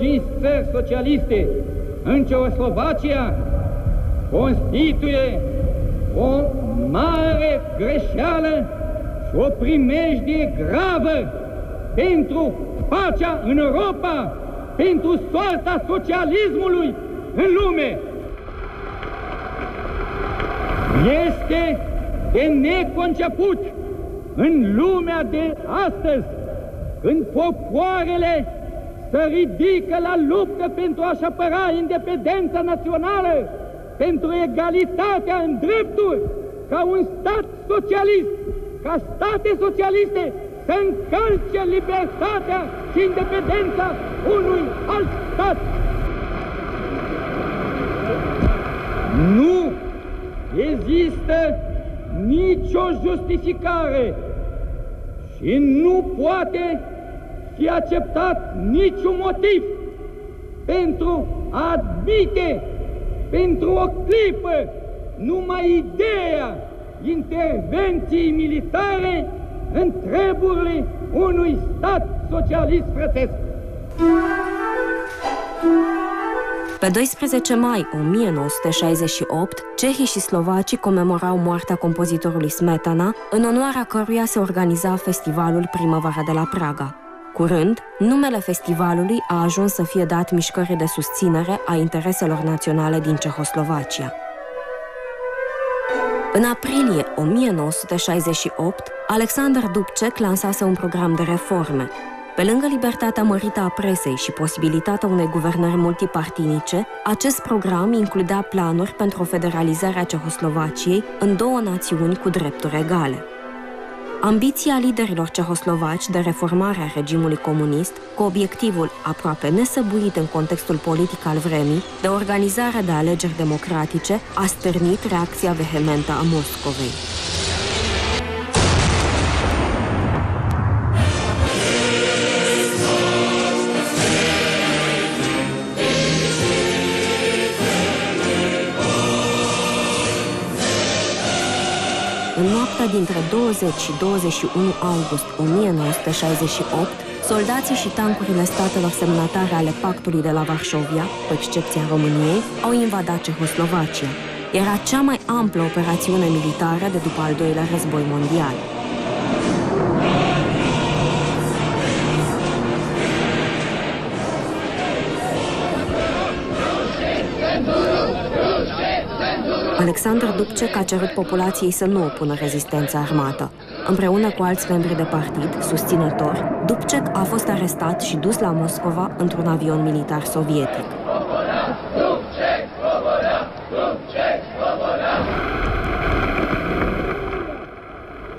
cinci țări socialiste în Ceoslovacia constituie o mare greșeală și o primejdie gravă pentru pacea în Europa, pentru soarta socialismului în lume. Este de neconceput în lumea de astăzi, când popoarele să ridică la luptă pentru a-și apăra independența națională, pentru egalitatea în drepturi, ca un stat socialist, ca state socialiste să încălce libertatea și independența unui alt stat. Nu există nicio justificare și nu poate fi acceptat niciun motiv pentru a admite pentru o clipă numai ideea intervenției militare în treburile unui stat socialist frățesc. Pe 12 mai 1968, cehii și slovacii comemorau moartea compozitorului Smetana, în onoarea căruia se organiza festivalul Primăvara de la Praga. Curând, numele festivalului a ajuns să fie dat mișcării de susținere a intereselor naționale din Cehoslovacia. În aprilie 1968, Alexander Dubček lansase un program de reforme. Pe lângă libertatea mărită a presei și posibilitatea unei guvernări multipartinice, acest program includea planuri pentru o federalizare a Cehoslovaciei în două națiuni cu drepturi egale. Ambiția liderilor cehoslovaci de reformare a regimului comunist, cu obiectivul aproape nesăbuit în contextul politic al vremii, de organizarea de alegeri democratice, a stârnit reacția vehementă a Moscovei. Dintre 20 și 21 august 1968, soldații și tancurile statelor semnatare ale pactului de la Varșovia, cu excepția României, au invadat Cehoslovacia. Era cea mai amplă operațiune militară de după al doilea război mondial. Alexander Dubcek a cerut populației să nu opună rezistența armată. Împreună cu alți membri de partid, susținători, Dubcek a fost arestat și dus la Moscova într-un avion militar sovietic.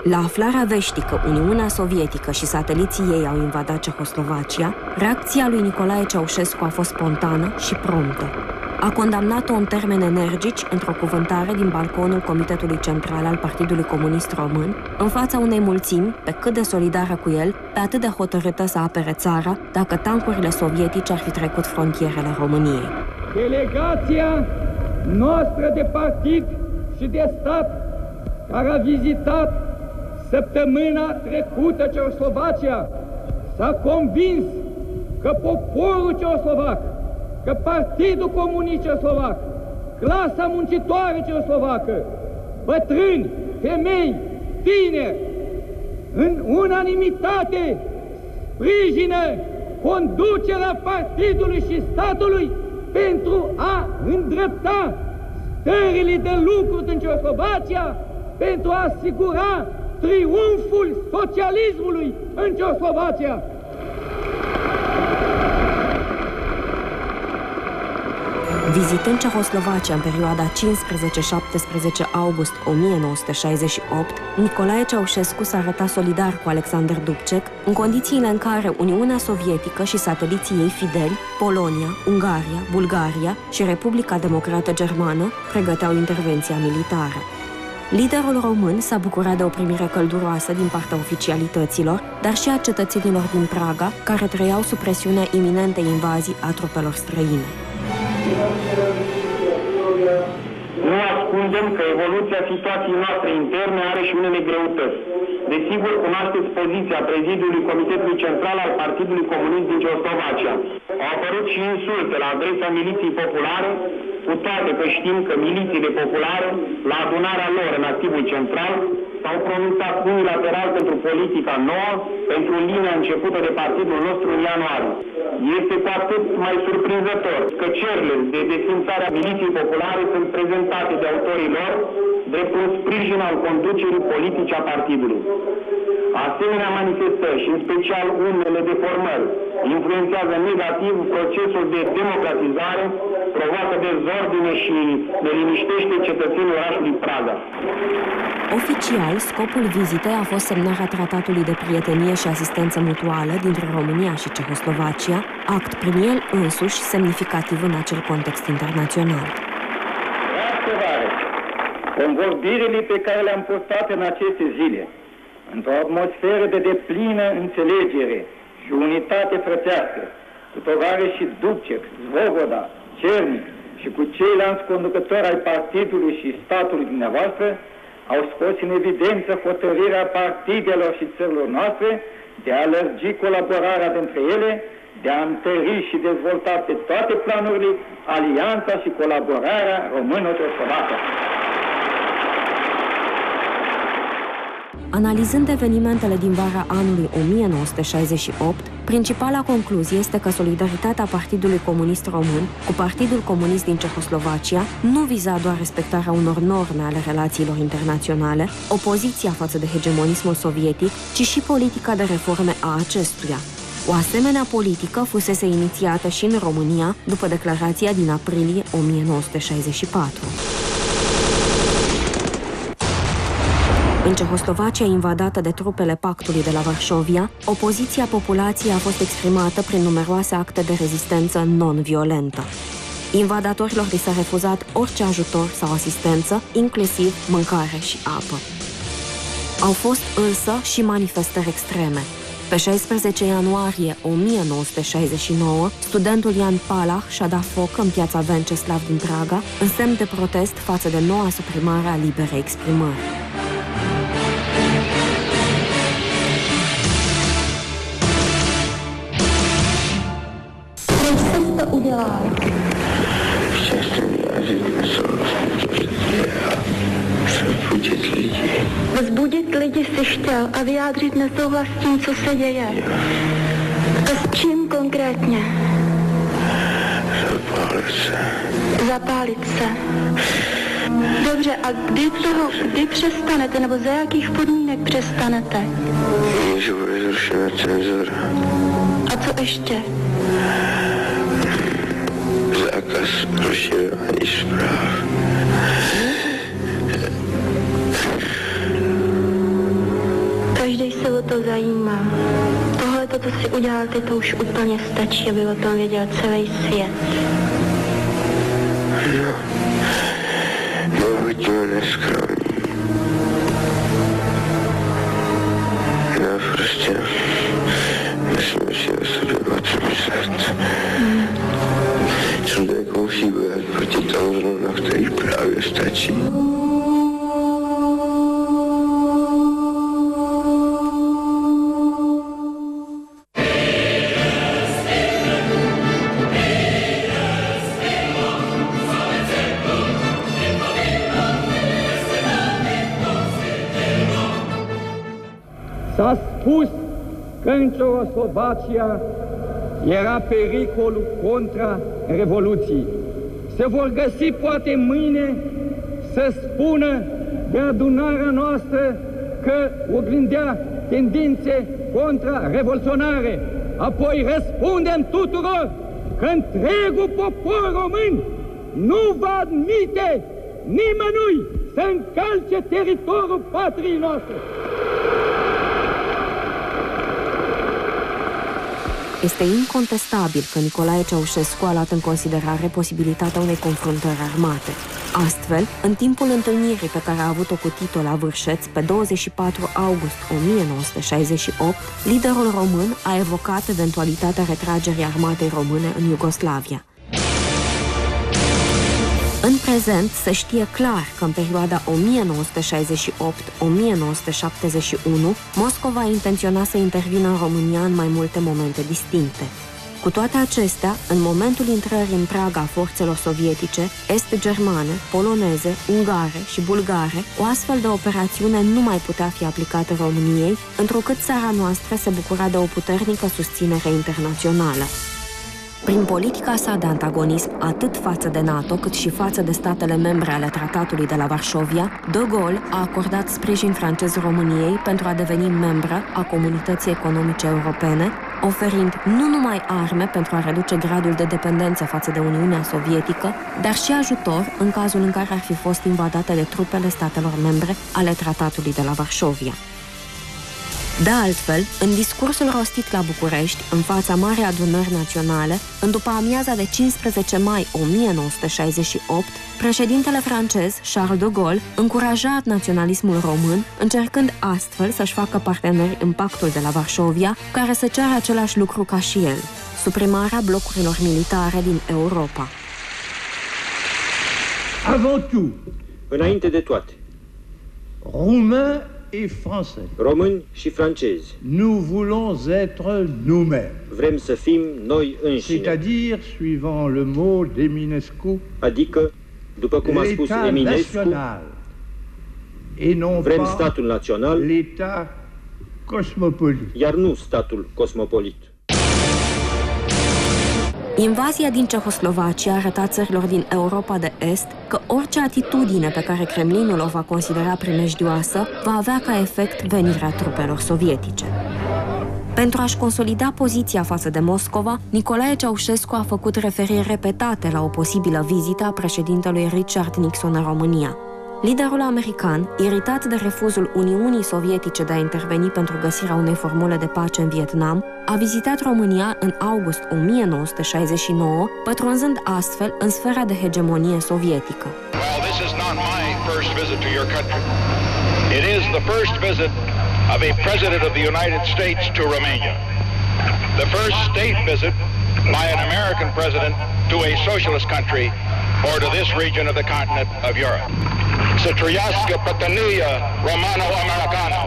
La aflarea veștii că Uniunea Sovietică și sateliții ei au invadat Cehoslovacia, reacția lui Nicolae Ceaușescu a fost spontană și promptă a condamnat-o în termeni energici într-o cuvântare din balconul Comitetului Central al Partidului Comunist Român, în fața unei mulțimi, pe cât de solidară cu el, pe atât de hotărâtă să apere țara, dacă tancurile sovietice ar fi trecut frontierele României. Delegația noastră de partid și de stat, care a vizitat săptămâna trecută Ceoslovacia, s-a convins că poporul ceoslovac că Partidul Comunist Slovac, clasa muncitoare ceoslovacă, bătrâni, femei, tineri, în unanimitate sprijină conducerea partidului și statului pentru a îndrepta stările de lucru din Ceoslovacia, pentru a asigura triumful socialismului în Ceoslovacia. Vizitând Cehoslovacia în perioada 15-17 august 1968, Nicolae Ceaușescu s-a arătat solidar cu Alexander Dubček în condițiile în care Uniunea Sovietică și sateliții ei fideli, Polonia, Ungaria, Bulgaria și Republica Democrată Germană pregăteau intervenția militară. Liderul român s-a bucurat de o primire călduroasă din partea oficialităților, dar și a cetățenilor din Praga, care trăiau sub presiunea iminentei invazii a trupelor străine. Nu ascundem că evoluția situației noastre interne are și unele greutăți. Desigur, cunoașteți poziția prezidiului Comitetului Central al Partidului Comunist din Ceoslovacia. Au apărut și insulte la adresa miliției populare, cu toate că știm că milițiile populare, la adunarea lor în activul central, s-au pronunțat unilateral pentru politica nouă, pentru linia începută de partidul nostru în ianuarie. Este cu atât mai surprinzător că cererile de desfințare a miliției populare sunt prezentate de autorii lor drept un sprijin al conducerii politice a partidului. Asemenea manifestări și în special unele deformări influențează negativ procesul de democratizare, provoacă dezordine și neliniștește cetățenii orașului Praga. Oficial, scopul vizitei a fost semnarea tratatului de prietenie și asistență mutuală dintre România și Cehoslovacia, act prin el însuși semnificativ în acel context internațional. Convorbirile pe care le-am purtat în aceste zile, într-o atmosferă de deplină înțelegere și unitate frățească, cu Tovare și Dubcek, Zvoboda, Cernic și cu ceilalți conducători ai partidului și statului dumneavoastră, au scos în evidență hotărârea partidelor și țărilor noastre de a lărgi colaborarea dintre ele, de a întări și dezvolta pe toate planurile alianța și colaborarea română-slovacă. Analizând evenimentele din vara anului 1968, principala concluzie este că solidaritatea Partidului Comunist Român cu Partidul Comunist din Cehoslovacia nu viza doar respectarea unor norme ale relațiilor internaționale, opoziția față de hegemonismul sovietic, ci și politica de reforme a acestuia. O asemenea politică fusese inițiată și în România după declarația din aprilie 1964. În Cehoslovacia invadată de trupele pactului de la Varșovia, opoziția populației a fost exprimată prin numeroase acte de rezistență non-violentă. Invadatorilor li s-a refuzat orice ajutor sau asistență, inclusiv mâncare și apă. Au fost însă și manifestări extreme. Pe 16 ianuarie 1969, studentul Ian Palach și-a dat foc în piața Venceslav din Praga, în semn de protest față de noua suprimare a liberei exprimări. Vzbudit lidi. Vzbudit lidi si chtěl a vyjádřit nesouhlas s tím, co se děje. A s čím konkrétně? Zapálit se. Zapálit se. Dobře, a kdy toho, kdy přestanete, nebo za jakých podmínek přestanete? Když bude zrušena cenzura. A co ještě? zákaz rozširování zpráv. To zajímá. Tohle, to, co si udělal ty, to už úplně stačí, aby o tom věděl celý svět. No, no buďme neskromní. No prostě musíme si o sobě moc myslet. Člověk musí bojovat proti tomu, na který právě stačí. S-a spus că în Ceoslovacia era pericolul contra Revoluției. Se vor găsi poate mâine să spună de adunarea noastră că oglindea tendințe contra-revoluționare. Apoi răspundem tuturor că întregul popor român nu va admite nimănui să încalce teritoriul patriei noastre. Este incontestabil că Nicolae Ceaușescu a luat în considerare posibilitatea unei confruntări armate. Astfel, în timpul întâlnirii pe care a avut-o cu Tito la Vârșeț pe 24 august 1968, liderul român a evocat eventualitatea retragerii armatei române în Iugoslavia. În prezent se știe clar că în perioada 1968-1971 Moscova intenționa să intervină în România în mai multe momente distincte. Cu toate acestea, în momentul intrării în Praga a forțelor sovietice, est-germane, poloneze, ungare și bulgare, o astfel de operațiune nu mai putea fi aplicată României, întrucât țara noastră se bucura de o puternică susținere internațională. Prin politica sa de antagonism atât față de NATO cât și față de statele membre ale tratatului de la Varșovia, De Gaulle a acordat sprijin francez României pentru a deveni membră a Comunității Economice Europene, oferind nu numai arme pentru a reduce gradul de dependență față de Uniunea Sovietică, dar și ajutor în cazul în care ar fi fost invadate de trupele statelor membre ale tratatului de la Varșovia. De altfel, în discursul rostit la București, în fața Marei Adunări Naționale, în după amiaza de 15 mai 1968, președintele francez, Charles de Gaulle, încuraja naționalismul român, încercând astfel să-și facă parteneri în pactul de la Varșovia, care să ceară același lucru ca și el, suprimarea blocurilor militare din Europa. Avant tout, Înainte de toate, roumains et français, români și francezi, nous voulons être nous-mêmes. vrem să fim noi înșine, C'est-à-dire, suivant le mot d'Eminescu, adică, după cum a spus l'État Eminescu, national et non vrem pas statul național, l'État cosmopolite. iar nu statul cosmopolit. Invazia din Cehoslovacia a arătat țărilor din Europa de Est că orice atitudine pe care Kremlinul o va considera primejdioasă va avea ca efect venirea trupelor sovietice. Pentru a-și consolida poziția față de Moscova, Nicolae Ceaușescu a făcut referiri repetate la o posibilă vizită a președintelui Richard Nixon în România. Liderul american, iritat de refuzul Uniunii Sovietice de a interveni pentru găsirea unei formule de pace în Vietnam, a vizitat România în august 1969, pătrunzând astfel în sfera de hegemonie sovietică. Well, this is not my first visit to your country. It is the first visit of a President of the United States to Romania. The first state visit by an American president to a socialist country or to this region of the continent of Europe. Să trăiască pătănia romano-americano!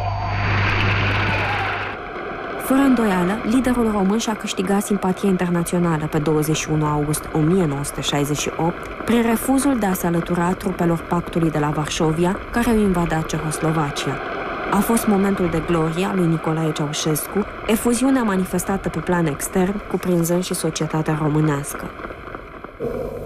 Fără îndoială, liderul român și-a câștigat simpatia internațională pe 21 august 1968 prin refuzul de a se alătura trupelor pactului de la Varșovia care au invadat Cehoslovacia. A fost momentul de glorie al lui Nicolae Ceaușescu, efuziunea manifestată pe plan extern, cuprinzând și societatea românească.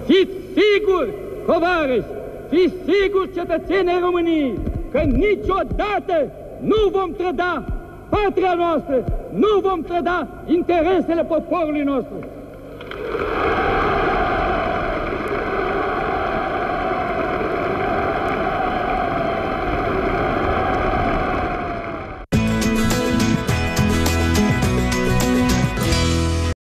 Fiți siguri, tovarăși, fiți siguri, cetățenii României, că niciodată nu vom trăda patria noastră, nu vom trăda interesele poporului nostru.